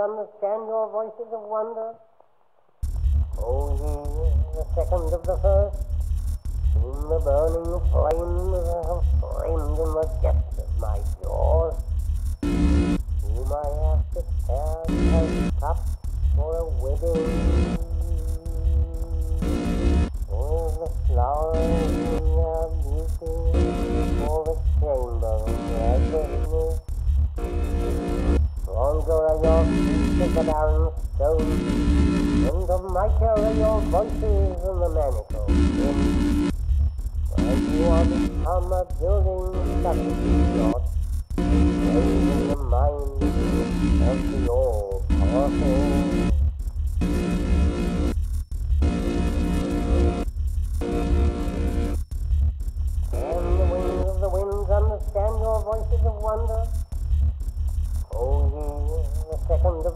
understand your voices of wonder? O ye, the second of the first, whom the burning flames have framed in the depths of my jaws, whom I have prepared as cups for a wedding. Oh, the flowers in their beauty, for the chamber of their. Stronger are your the barren stone, and the mightier are your voices than the manifold wind. For you are become a building substitute, raising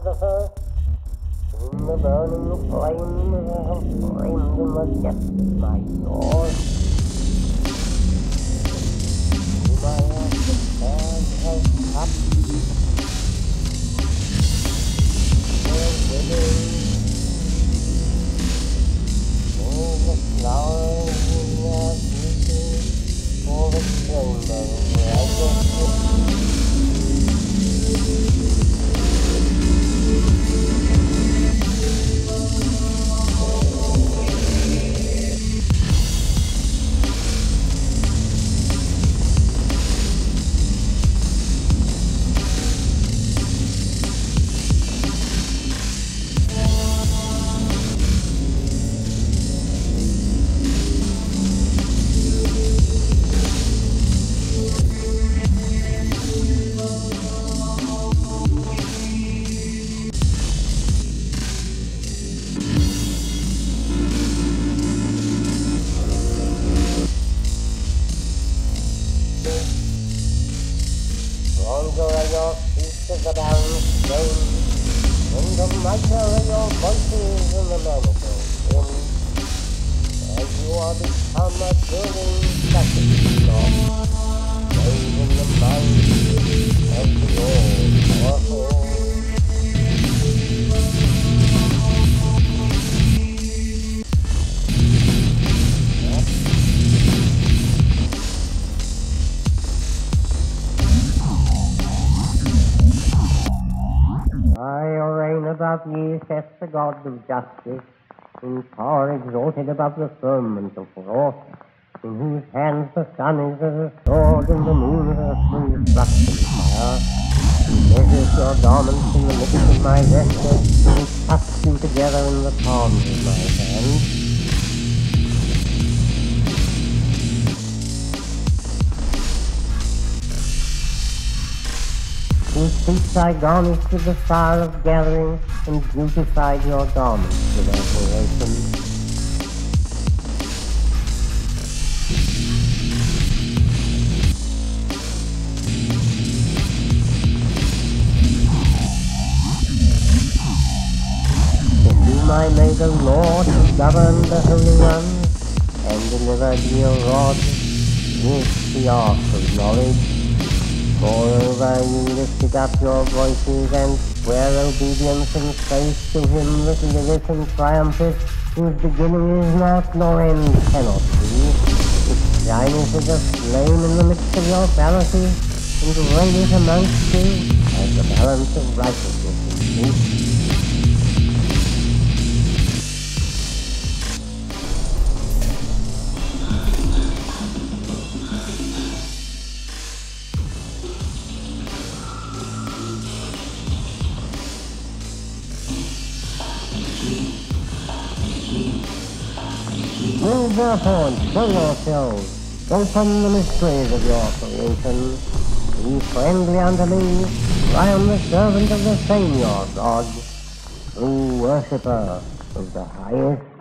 of the burning flames have framed in depths of my doors. The barren stone, and the mightier are your voices in the manifold wind. As you are become a building I reign above ye, saith the God of justice, in power exalted above the firmament of wrath, in whose hands the sun is as a sword and the moon as a smooth of fire. He measures your garments in the midst of my vesture, and cuts you together in the palms of my hand. Whose I garnished with the fire of gathering, and beautified your garments with admiration. To I a law to govern the holy ones, and delivered ye a rod with the ark of knowledge. Moreover, you lifted up your voices and swear obedience and faith to him that liveth and triumpheth, whose beginning is not, nor end cannot be. It shineth as a flame in the midst of your palaces, and reigneth amongst you as the balance of righteousness and truth. Move therefore and show yourselves. Open the mysteries of your creation. Be friendly unto me, for I am the servant of the same your God, true worshipper of the highest